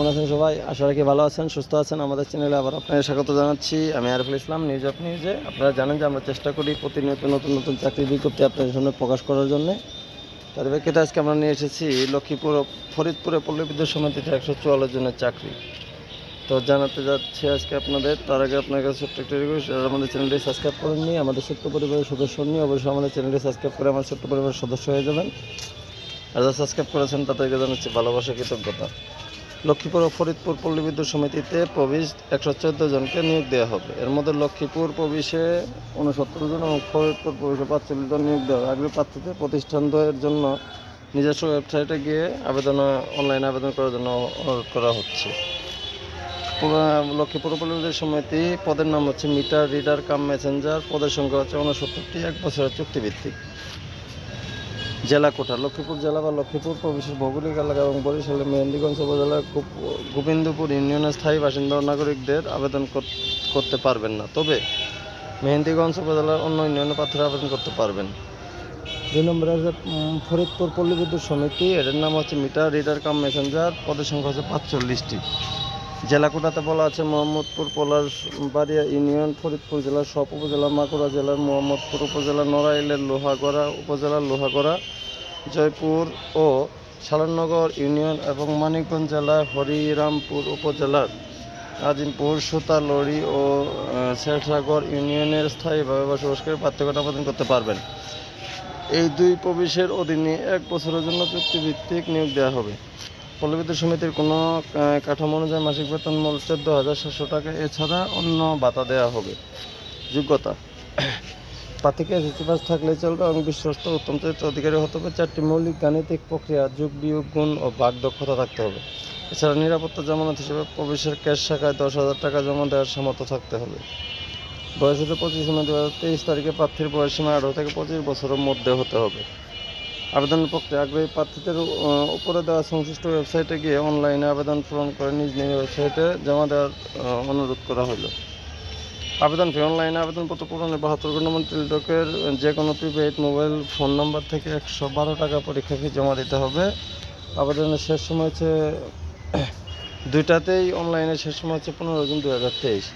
কেমন আছেন সবাই? আশা রাখি ভালো আছেন, সুস্থ আছেন। আমাদের চ্যানেলে আবার আপনাদের স্বাগত জানাচ্ছি। আমি আরিফুল ইসলাম নিউজ অফ নিউজে আপনারা জানেন যে আমরা চেষ্টা করি প্রতিনিয়ত নতুন নতুন চাকরির বিজ্ঞপ্তি আপনাদের সামনে প্রকাশ করার জন্য। তার প্রেক্ষিতে আজকে আমরা নিয়ে এসেছি লক্ষ্মীপুর ফরিদপুরে পল্লী বিদ্যুৎ সমিতিতে একশো চুয়াল্লিশ জনের চাকরি। তো জানাতে যাচ্ছি আজকে আপনাদের। তার আগে আপনার কাছে ছোট্ট একটা রিকোয়েস্ট আমাদের চ্যানেলটি সাবস্ক্রাইব করেননি, আমাদের ছোট্ট পরিবারের সদস্য নিয়ে অবশ্যই আমাদের চ্যানেলটি সাবস্ক্রাইব করে আমার ছোট্ট পরিবারের সদস্য হয়ে যাবেন। আর যারা সাবস্ক্রাইব করেছেন, তাদেরকে জানাচ্ছি ভালোবাসা, কৃতজ্ঞতা। লক্ষ্মীপুর ও ফরিদপুর পল্লী বিদ্যুৎ সমিতিতে প্রবেশ একশো চোদ্দ জনকে নিয়োগ দেওয়া হবে। এর মধ্যে লক্ষ্মীপুর প্রবেশে উনসত্তর জন এবং ফরিদপুর প্রবেশে পাঁচচল্লিশ জন নিয়োগ দেওয়া হবে। আগ্রহী প্রার্থীদের প্রতিষ্ঠানদ্বয়ের জন্য নিজস্ব ওয়েবসাইটে গিয়ে আবেদন, অনলাইনে আবেদন করার জন্য অনুরোধ করা হচ্ছে। লক্ষ্মীপুর পল্লী বিদ্যুৎ সমিতি পদের নাম হচ্ছে মিটার, রিডার, কাম মেসেঞ্জার। পদের সংখ্যা হচ্ছে উনসত্তরটি, এক বছরের চুক্তিভিত্তিক। জেলা কোটা লক্ষ্মীপুর জেলা বা লক্ষ্মীপুর প্রবেশের ভৌগোলিক এলাকা এবং বরিশালের মেহেন্দিগঞ্জ উপজেলার গোবিন্দপুর ইউনিয়নের স্থায়ী বাসিন্দা নাগরিকদের আবেদন করতে পারবেন না। তবে মেহেন্দিগঞ্জ উপজেলার অন্য ইউনিয়নের প্রার্থীরা আবেদন করতে পারবেন। দুই নম্বরে আছে ফরিদপুর পল্লী বিদ্যুৎ সমিতি। এটার নাম হচ্ছে মিটার, রিডার, কাম মেসেঞ্জার। পদের সংখ্যা হচ্ছে পাঁচচল্লিশটি। জেলা কোটাতে বলা আছে মোহাম্মদপুর পলাশ বাড়িয়া ইউনিয়ন, ফরিদপুর জেলার সব উপজেলা, মাগুরা জেলার মোহাম্মদপুর উপজেলা নড়াইলের লোহাগড়া উপজেলার লোহাগড়া, জয়পুর ও সালাননগর ইউনিয়ন এবং মানিকগঞ্জ জেলার হরিরামপুর উপজেলার আজিমপুর সুতালড়ি ও শেরসাগর ইউনিয়নের স্থায়ীভাবে বসবাসকারী পার্থক্য আবেদন করতে পারবেন। এই দুই প্রবেশের অধীনে এক বছরের জন্য চুক্তিভিত্তিক নিয়োগ দেওয়া হবে। পল্লীবিদ্যুৎ সমিতির কোনো কাঠামো অনুযায়ী মাসিক বেতন মূল চোদ্দ হাজার সাতশো টাকা, এছাড়া অন্য ভাতা দেওয়া হবে। যোগ্যতা। প্রার্থীকে পাস থাকলে চলবে এবং বিশ্বস্ত উত্তম চরিত্র অধিকারী হতে হবে। চারটি মৌলিক গাণিতিক প্রক্রিয়া, যোগ বিয়োগ গুণ ও বাক দক্ষতা থাকতে হবে। এছাড়া নিরাপত্তা জামানত হিসেবে প্রবেশের ক্যাশ শাখায় দশ হাজার টাকা জমা দেওয়ার সামর্থ্য থাকতে হবে। বয়স হতে পঁচিশ মে দু হাজার তেইশ তারিখে প্রার্থীর বয়স সীমা আঠারো থেকে পঁচিশ বছরের মধ্যে হতে হবে। আবেদন প্রক্রিয়া আগ্রহী প্রার্থীদের উপরে দেওয়া সংশ্লিষ্ট ওয়েবসাইটে গিয়ে অনলাইনে আবেদন পূরণ করে নিজ নিজ ওয়েবসাইটে জমা দেওয়ার অনুরোধ করা হলো। আবেদন ফি অনলাইনে আবেদনপত্র পূরণের বাহাত্তর ঘণ্টা টেলিটকের যে কোনো প্রিপেইড মোবাইল ফোন নাম্বার থেকে একশো বারো টাকা পরীক্ষা ফি জমা দিতে হবে। আবেদনের শেষ সময় হচ্ছে দুইটাতেই অনলাইনে শেষ সময় হচ্ছে পনেরো জুন দু হাজার তেইশ।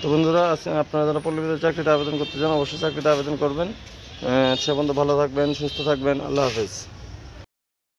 তো বন্ধুরা আপনারা যারা পল্লীবিদ্যুৎ চাকরিতে আবেদন করতে চান, অবশ্যই চাকরিতে আবেদন করবেন। আহ, বন্ধু ভালো থাকবেন সুস্থ থাকবেন। আল্লাহ হাফেজ।